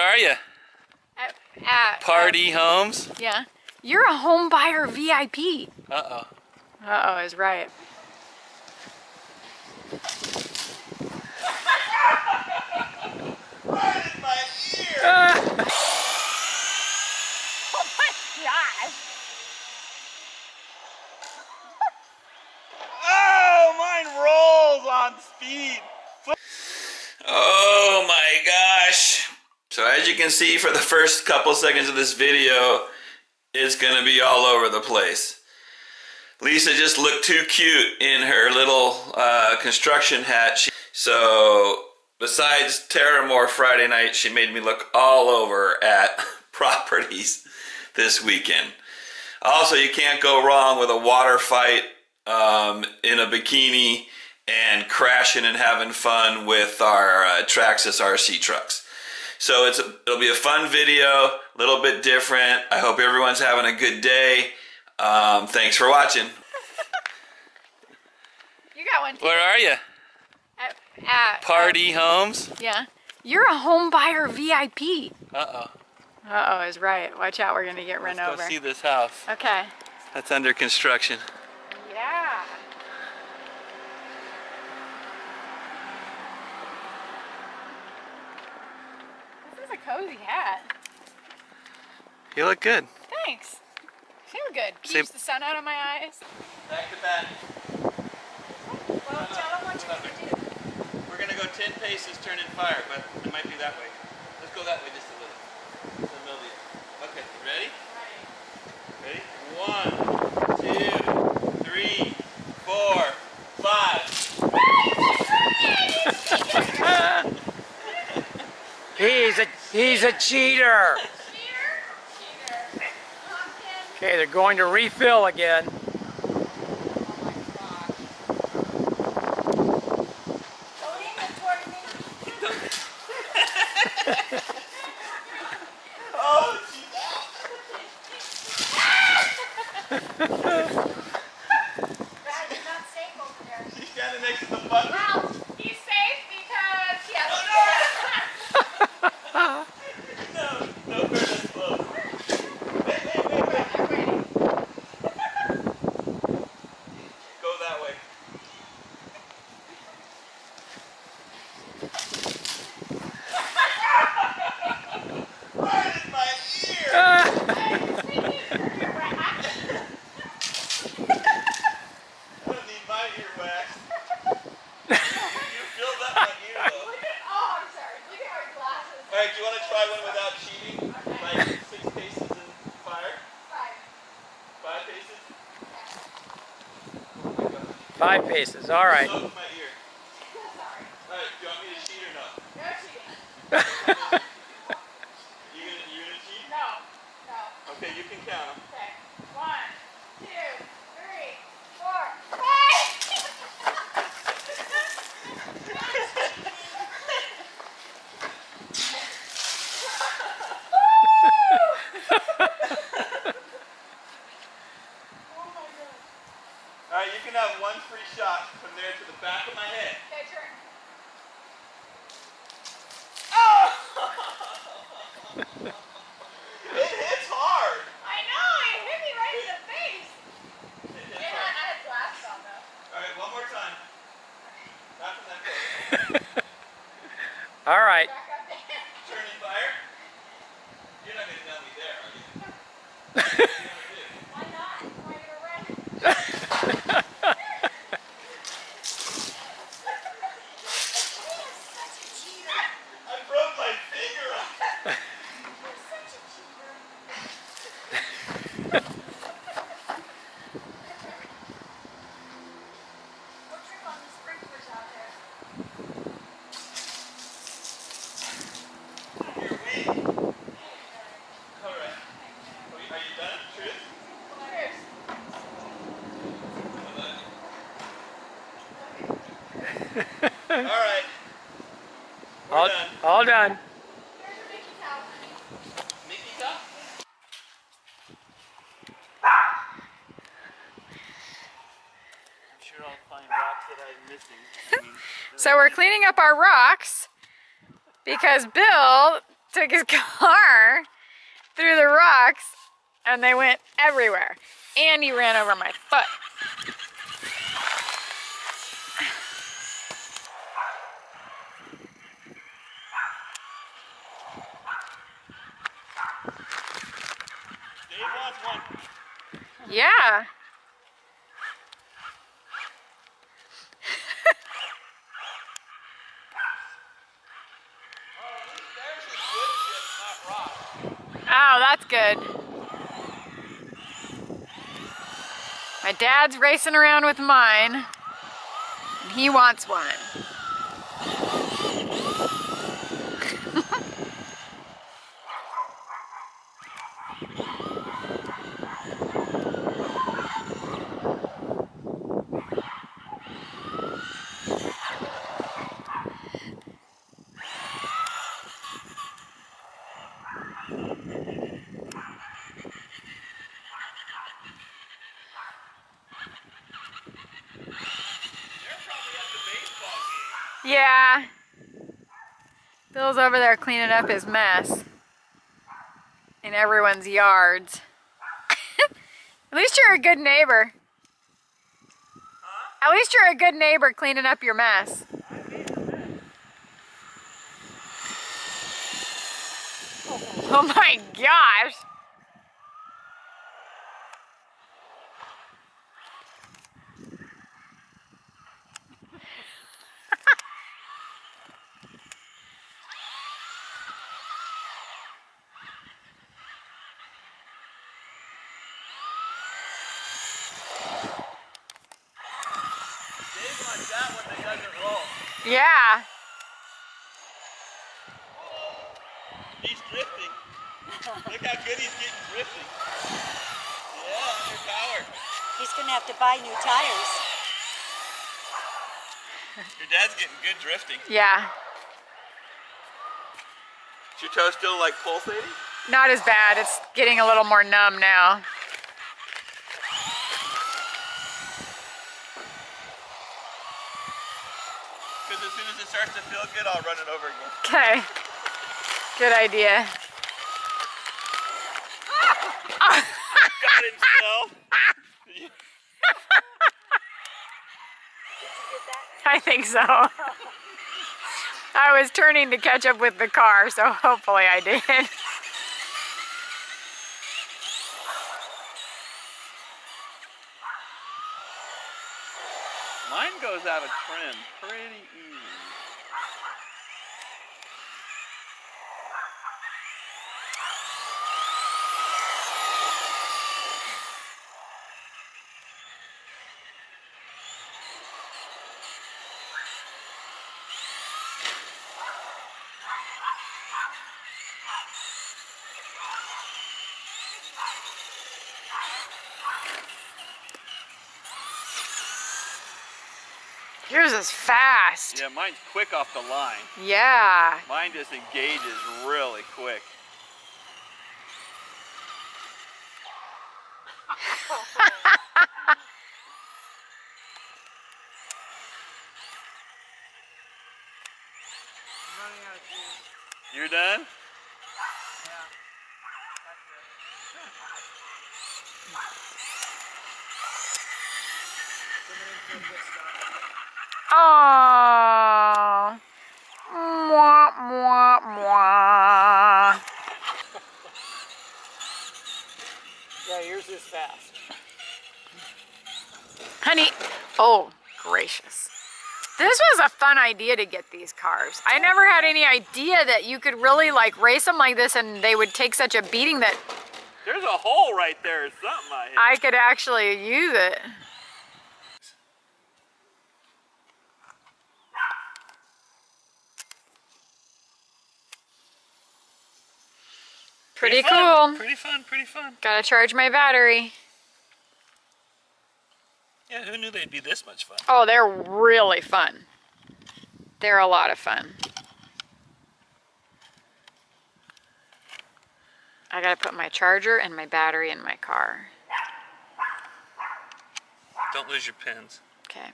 Where are you? At, at, Pardee Homes? uh, yeah. You're a home buyer VIP. Uh-oh. Uh oh, is right. Right in my ear! Oh my gosh. Oh, mine rolls on speed. Oh my gosh. So as you can see for the first couple seconds of this video, it's gonna be all over the place. Lisa just looked too cute in her little uh, construction hat. She, so besides Terramore Friday night, she made me look all over at properties this weekend. Also, you can't go wrong with a water fight um, in a bikini and crashing and having fun with our uh, Traxxas RC trucks. So it's a, it'll be a fun video, a little bit different. I hope everyone's having a good day. Um, thanks for watching. You got one too. Where are you? At, at, Pardee Homes? yeah. You're a home buyer VIP. Uh-oh. Uh oh, is right. Watch out, we're gonna get run Let's over. go see this house. Okay. That's under construction. Yeah. This is cozy hat. You look good. Thanks. Feel good. Same- Keeps the sun out of my eyes. Back to back. Well, tell them what you're gonna do. We're gonna go 10 paces, turn in fire, but it might be that way. Let's go that way just a little. In the middle Okay, you ready? Ready? One, He's a cheater. Okay, they're going to refill again. Oh, she's standing next to the button. Well, he's safe because he has No, no, we're this close. Wait, wait, wait, wait. I'm ready. Go that way. right in my ear. I don't need my ear waxed. you filled up my ear though. Oh, I'm sorry. Look at our glasses. All right, do you want to try one without cheating? Like six paces and fire? Five. Five paces? Five paces. All right. Soak my ear. Sorry. All right, do you want me to cheat or no? No cheating. You gonna, you gonna cheat? No. No. Okay, you can count 'em. Okay. One, two, three, four, five. All right, you can have one free shot from there to the back of my head. Okay, turn. It hits hard. I know. It hit me right in the face. It hits And I. I had glasses on though. All right, one more time. Not from that close. All right. Back up there. Turn and fire. You're not gonna nail me there, are you? What are you gonna do? Why not? Why gonna run? I broke my finger off. You're weak. All right. Are you, are you done, Truth? All right. We're All, done. all done. Mickey Cup? I'm sure I'll find rocks that I'm missing. I mean, So we're cleaning up our rocks because Bill took his car through the rocks and they went everywhere. And he ran over my foot. Yeah. Oh, that's good. My dad's racing around with mine, and he wants one. Bill's over there cleaning up his mess in everyone's yards. At least you're a good neighbor. At least you're a good neighbor cleaning up your mess. Oh my gosh. Dave wants that one that doesn't roll. Yeah. He's drifting. Look how good he's getting drifting. Yeah, underpowered. He's gonna have to buy new tires. Your dad's getting good drifting. Yeah. Is your toe still like pulsating? Not as bad. It's getting a little more numb now. Because as soon as it starts to feel good, I'll run it over again. Okay. Good idea. Got himself. I think so. I was turning to catch up with the car, so hopefully I did. Mine goes out of trim pretty easy. Yours is fast. Yeah, mine's quick off the line. Yeah. Mine just engages really quick. You're done? Oh. Mwah, mwah, mwah. Yeah, yours is fast. Honey, oh, gracious. This was a fun idea to get these cars. I never had any idea that you could really like race them like this and they would take such a beating that There's a hole right there or something I hit. I could actually use it. Pretty fun, cool. Pretty fun, pretty fun. Gotta charge my battery. Yeah, who knew they'd be this much fun? Oh, they're really fun. They're a lot of fun. I gotta put my charger and my battery in my car. Don't lose your pins. Okay.